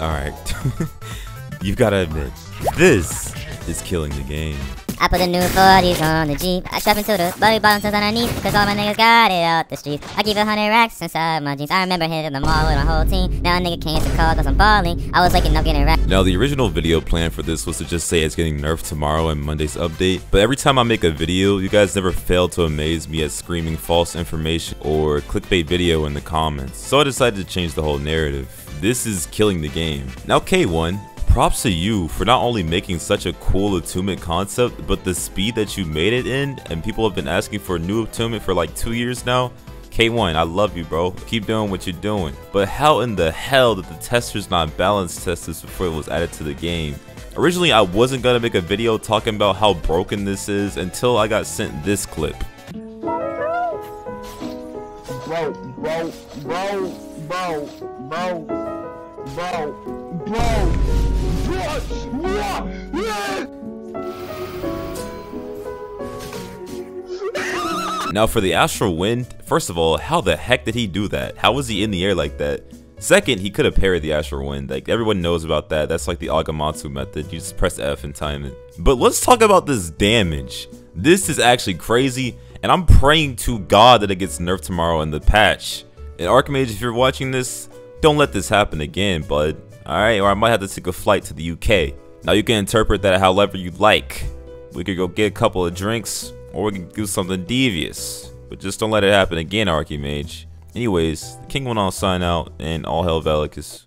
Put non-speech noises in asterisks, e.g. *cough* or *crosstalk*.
Alright. *laughs* You've gotta admit, this is killing the game. I put the new 40s on the Jeep. I strap into the buddy bottom tucks underneath. Cause all my niggas got it out the street. I keep a hundred racks inside my jeans. I remember hitting the mall with my whole team. Now a nigga can't call cause I'm balling. I was waking up getting racks. Now the original video plan for this was to just say it's getting nerfed tomorrow in Monday's update. But every time I make a video, you guys never fail to amaze me at screaming false information or clickbait video in the comments. So I decided to change the whole narrative. This is killing the game. Now K1, props to you for not only making such a cool attunement concept, but the speed that you made it in, and people have been asking for a new attunement for like two years now. K1, I love you, bro. Keep doing what you're doing. But how in the hell did the testers not balance test this before it was added to the game? Originally, I wasn't gonna make a video talking about how broken this is until I got sent this clip. Bro, bro, bro, bro, bro, bro, bro. Now for the Astral Wind, first of all, how the heck did he do that? How was he in the air like that? Second, he could have parried the Astral Wind. Like, everyone knows about that. That's like the Agematsu method. You just press F and time it. But let's talk about this damage. This is actually crazy, and I'm praying to God that it gets nerfed tomorrow in the patch. And Archmage, if you're watching this, don't let this happen again, bud. Alright, or I might have to take a flight to the UK. Now you can interpret that however you like. We could go get a couple of drinks, or we could do something devious. But just don't let it happen again, Archimage. Anyways, the king will now sign out, and all hell Valekis.